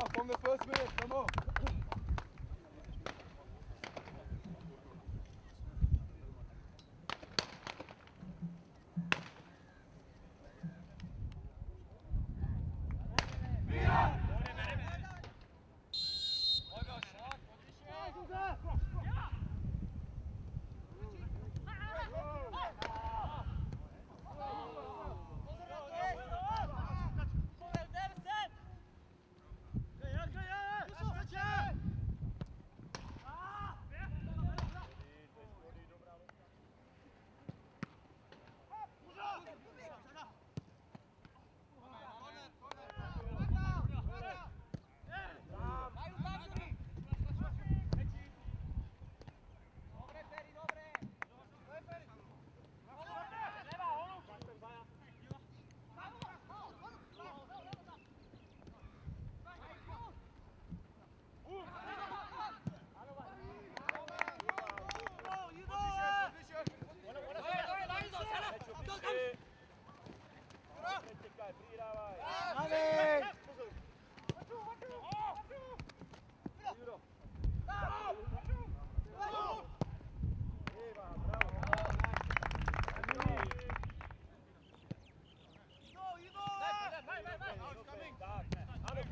off on the first minute, come on.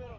pero